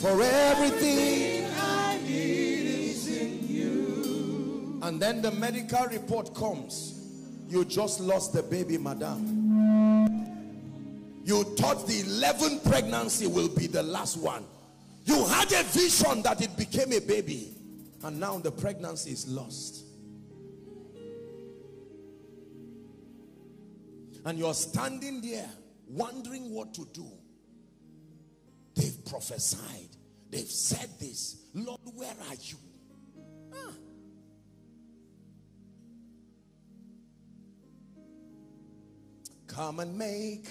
For everything I need is in you. And then the medical report comes. You just lost the baby, madam. You thought the 11th pregnancy will be the last one. You had a vision that it became a baby. And now the pregnancy is lost. And you're standing there wondering what to do. They've prophesied. They've said this. Lord, where are you? Ah. Come and make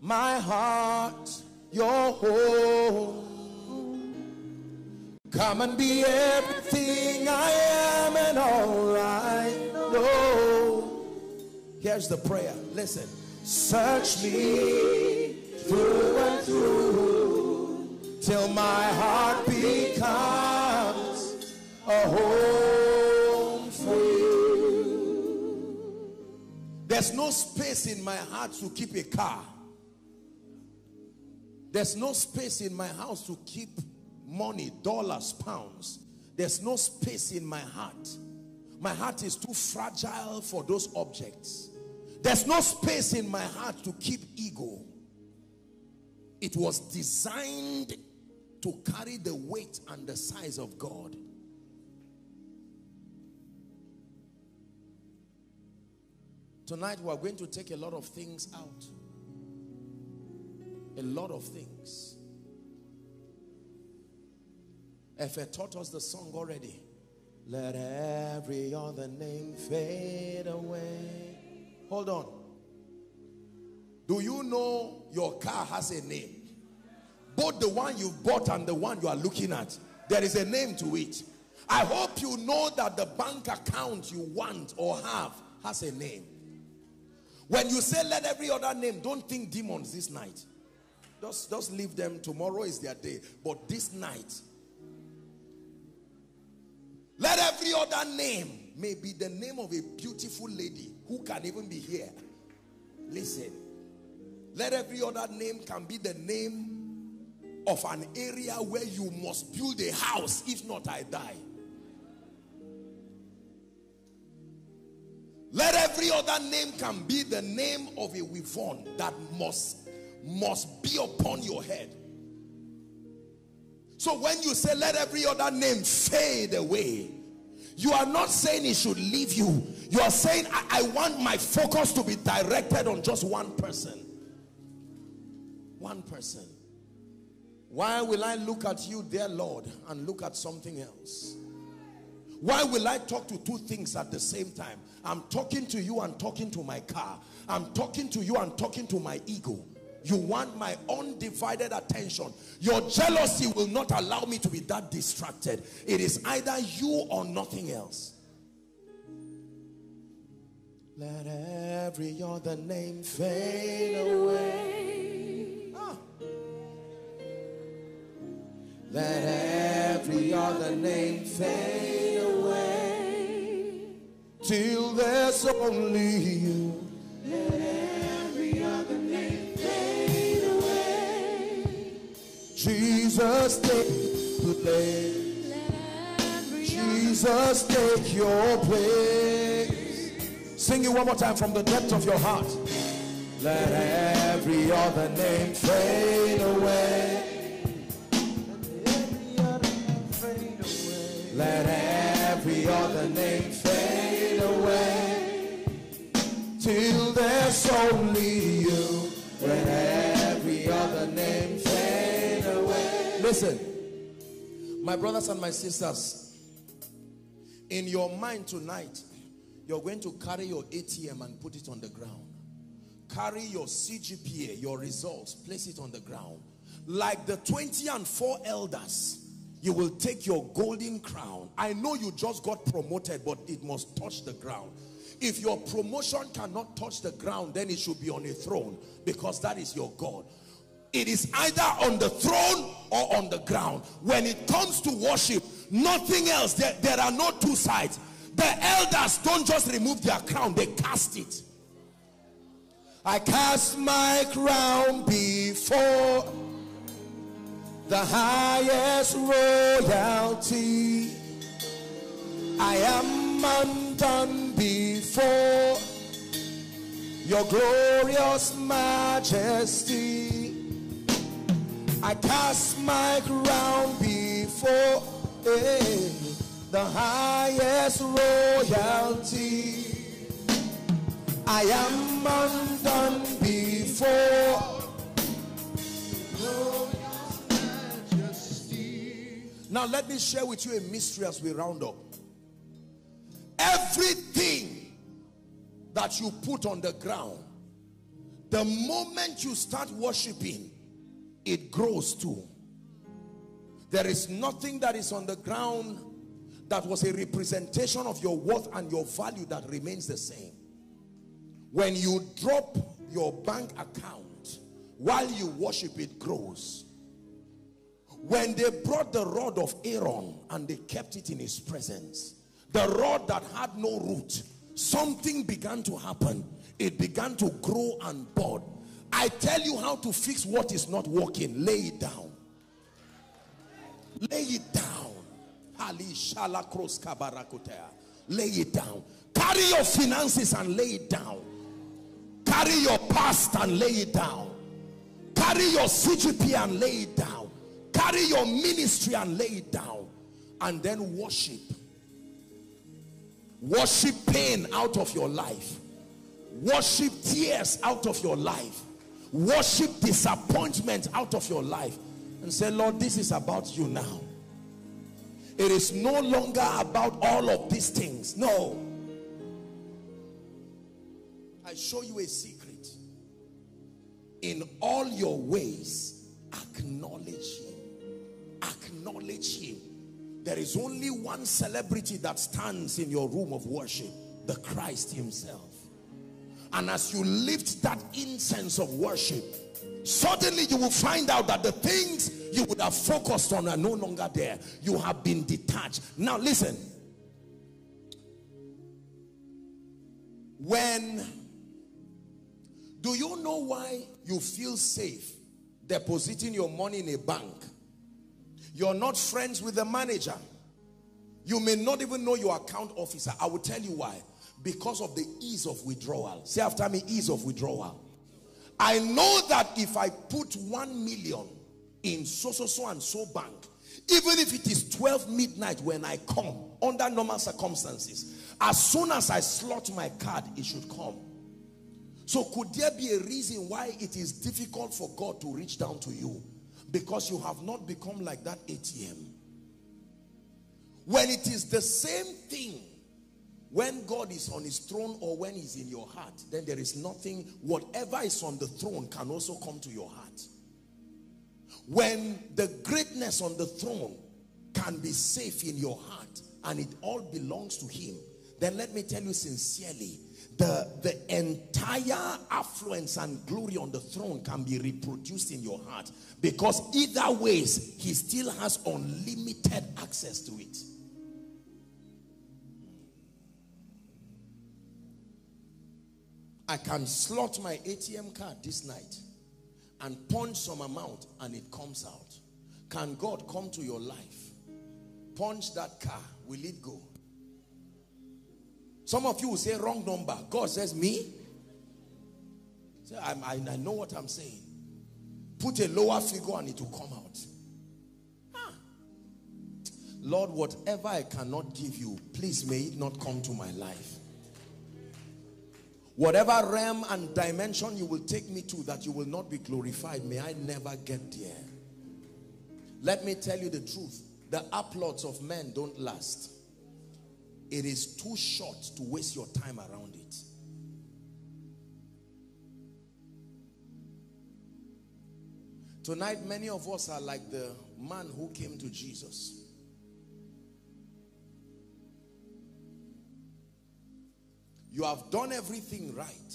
my heart your home. Come and be everything I am and all I know. Here's the prayer. Listen. Search me through and through till my heart becomes a home There's no space in my heart to keep a car. There's no space in my house to keep money, dollars, pounds. There's no space in my heart. My heart is too fragile for those objects. There's no space in my heart to keep ego. It was designed to carry the weight and the size of God. Tonight we are going to take a lot of things out. A lot of things. Efe taught us the song already. Let every other name fade away. Hold on. Do you know your car has a name? Both the one you bought and the one you are looking at. There is a name to it. I hope you know that the bank account you want or have has a name. When you say let every other name, don't think demons this night. Just, just leave them. Tomorrow is their day. But this night, let every other name may be the name of a beautiful lady who can even be here. Listen. Let every other name can be the name of an area where you must build a house. If not, I die. Let every other name can be the name of a weavon that must, must be upon your head. So when you say let every other name fade away, you are not saying it should leave you. You are saying I, I want my focus to be directed on just one person. One person. Why will I look at you, dear Lord, and look at something else? Why will I talk to two things at the same time? I'm talking to you and talking to my car. I'm talking to you and talking to my ego. You want my undivided attention. Your jealousy will not allow me to be that distracted. It is either you or nothing else. Let every other name fade away. Ah. Let every other name fade away till there's only you. Let every other name fade Jesus, take place. Jesus, take your place. Sing it one more time from the depth of your heart. Let every other name fade away. Let every other name only you. Let every other name fade away. Listen, my brothers and my sisters, in your mind tonight, you're going to carry your ATM and put it on the ground. Carry your CGPA, your results, place it on the ground. Like the 20 and 4 elders, you will take your golden crown. I know you just got promoted, but it must touch the ground. If your promotion cannot touch the ground, then it should be on a throne because that is your God. It is either on the throne or on the ground. When it comes to worship, Nothing else. There, there are no two sides. The elders don't just remove their crown, they cast it. I cast my crown before the highest royalty. I am undone before your glorious majesty. I cast my crown before eh, the highest royalty. I am undone before. Now let me share with you a mystery as we round up. Everything that you put on the ground, the moment you start worshiping, it grows too. There is nothing that is on the ground that was a representation of your worth and your value that remains the same. When you drop your bank account, while you worship, it grows. When they brought the rod of Aaron and they kept it in his presence, the rod that had no root, something began to happen. It began to grow and bud. I tell you how to fix what is not working. Lay it down. Lay it down. Lay it down. Carry your finances and lay it down. Carry your past and lay it down. Carry your CGP and lay it down. Carry your ministry and lay it down. And then worship. Worship pain out of your life. Worship tears out of your life. Worship disappointment out of your life and say, Lord, this is about you now. It is no longer about all of these things. No. I show you a secret. In all your ways, acknowledge him. Acknowledge him. There is only one celebrity that stands in your room of worship, the Christ himself. And as you lift that incense of worship, suddenly you will find out that the things you would have focused on are no longer there. You have been detached. Now listen. When do you know why you feel safe depositing your money in a bank? You're not friends with the manager. You may not even know your account officer. I will tell you why. Because of the ease of withdrawal. Say after me, ease of withdrawal. I know that if I put one million in so, so, so and so bank, even if it is 12 midnight when I come, under normal circumstances, as soon as I slot my card, it should come. So could there be a reason why it is difficult for God to reach down to you? Because you have not become like that ATM. When it is the same thing when God is on his throne or when he's in your heart, then there is nothing, whatever is on the throne can also come to your heart. When the greatness on the throne can be safe in your heart and it all belongs to him, then let me tell you sincerely, the, the entire affluence and glory on the throne can be reproduced in your heart because either ways, he still has unlimited access to it. I can slot my ATM card this night and punch some amount and it comes out. Can God come to your life? Punch that car. Will it go? Some of you will say wrong number. God says me. Say, I, I, know what I'm saying. Put a lower figure and it will come out. Ah. Lord, whatever I cannot give you, please may it not come to my life. Whatever realm and dimension you will take me to that you will not be glorified, may I never get there. Let me tell you the truth. The applauds of men don't last. It is too short to waste your time around it. Tonight, many of us are like the man who came to Jesus. You have done everything right.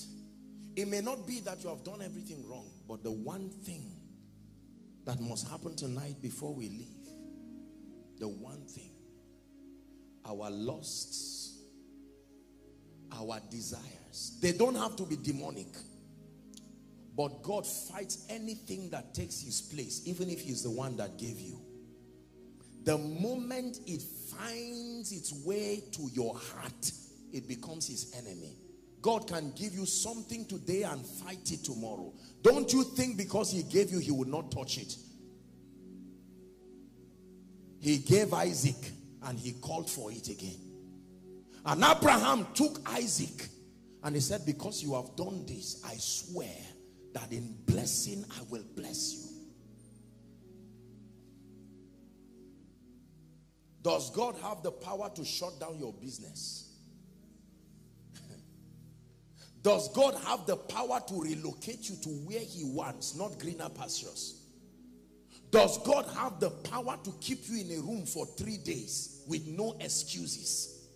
It may not be that you have done everything wrong, but the one thing that must happen tonight before we leave, the one thing, our lusts, our desires, they don't have to be demonic. But God fights anything that takes his place, even if he's the one that gave you. The moment it finds its way to your heart, it becomes his enemy. God can give you something today and fight it tomorrow. Don't you think because he gave you, he would not touch it. He gave Isaac and he called for it again. And Abraham took Isaac and he said, because you have done this, I swear that in blessing I will bless you. Does God have the power to shut down your business? <laughs> Does God have the power to relocate you to where he wants, not greener pastures? Does God have the power to keep you in a room for three days with no excuses?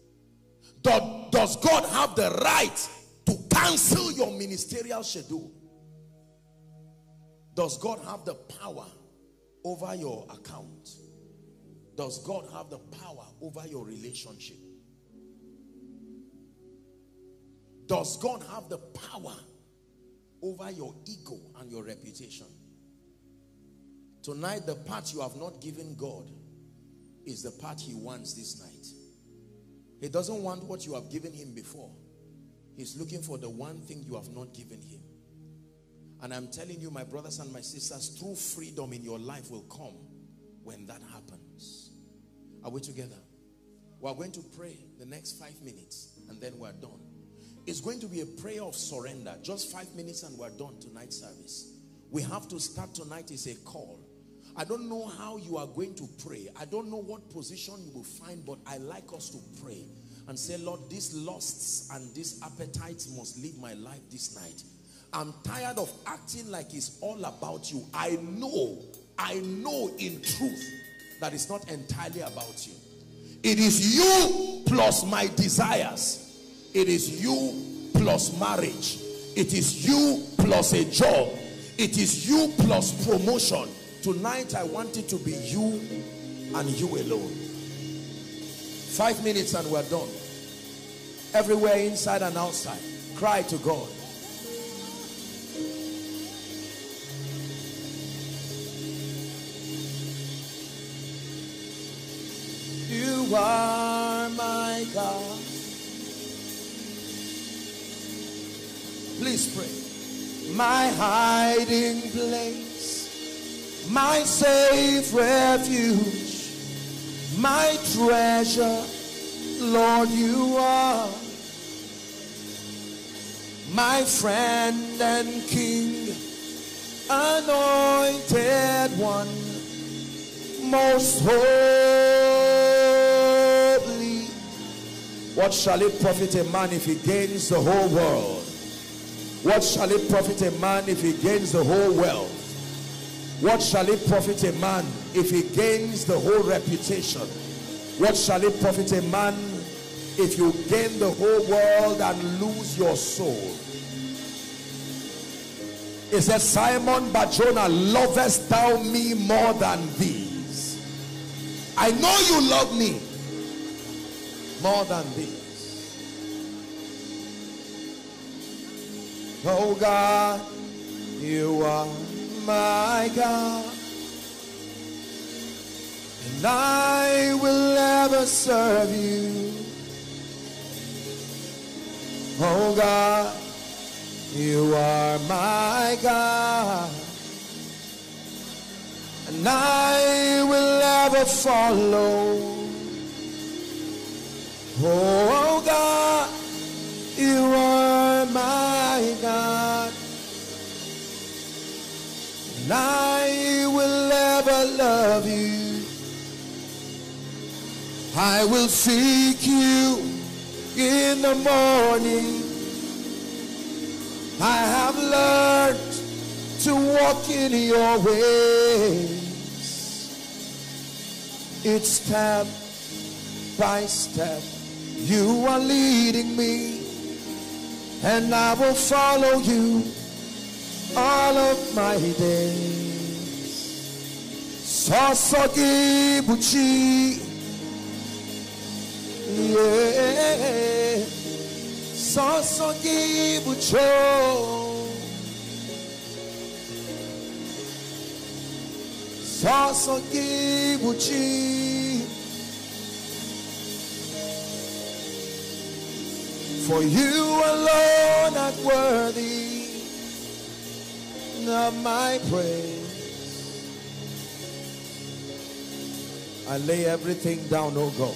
Does God have the right to cancel your ministerial schedule? Does God have the power over your account? Does God have the power over your relationship? Does God have the power over your ego and your reputation? Tonight, the part you have not given God is the part he wants this night. He doesn't want what you have given him before. He's looking for the one thing you have not given him. And I'm telling you, my brothers and my sisters, true freedom in your life will come when that happens. Are we together? We're going to pray the next five minutes and then we're done. It's going to be a prayer of surrender. Just five minutes and we're done tonight's service. We have to start tonight is a call. I don't know how you are going to pray. I don't know what position you will find, but I like us to pray and say, Lord, these lusts and these appetites must leave my life this night. I'm tired of acting like it's all about you. I know, I know in truth that it's not entirely about you. It is you plus my desires. It is you plus marriage. It is you plus a job. It is you plus promotion. Tonight I want it to be you and you alone. Five minutes and we're done. Everywhere inside and outside. Cry to God. You are my God. Please pray. My hiding place, my safe refuge, my treasure, Lord, you are my friend and king, anointed one, most holy. What shall it profit a man if he gains the whole world? What shall it profit a man if he gains the whole wealth? What shall it profit a man if he gains the whole reputation? What shall it profit a man if you gain the whole world and lose your soul? It says, Simon Barjona, lovest thou me more than these? I know you love me more than these. Oh God, you are my God. and I will ever serve you. Oh God, you are my God, and I will ever follow. Oh, oh God, you are my God, and I will ever love you. I will seek you in the morning. I have learned to walk in your ways. It's step by step. You are leading me, and I will follow you all of my days. Sosogi buchi. For you alone are worthy of my praise. I lay everything down, oh God.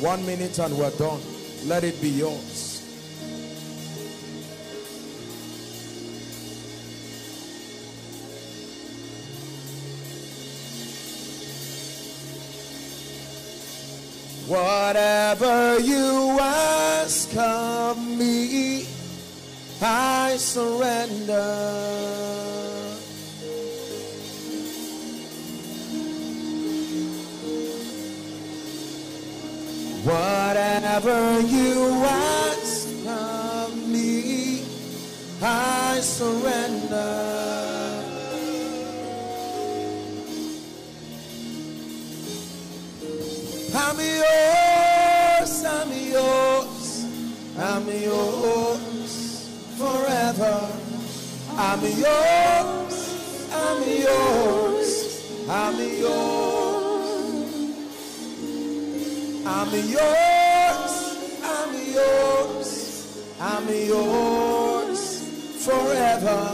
One minute and we're done. Let it be yours. Whatever you ask of me, I surrender. Whatever you ask of me, I surrender. I'm yours, I'm yours, I'm yours forever. I'm yours, I'm yours, I'm yours. I'm yours, I'm yours, I'm yours forever.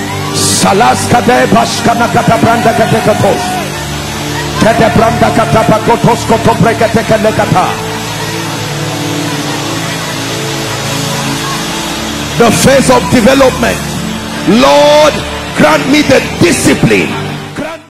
Salas kade bashkana kata branda kate katos. Kete branda kata pakotos koto brekete kele kata. The phase of development. Lord, grant me the discipline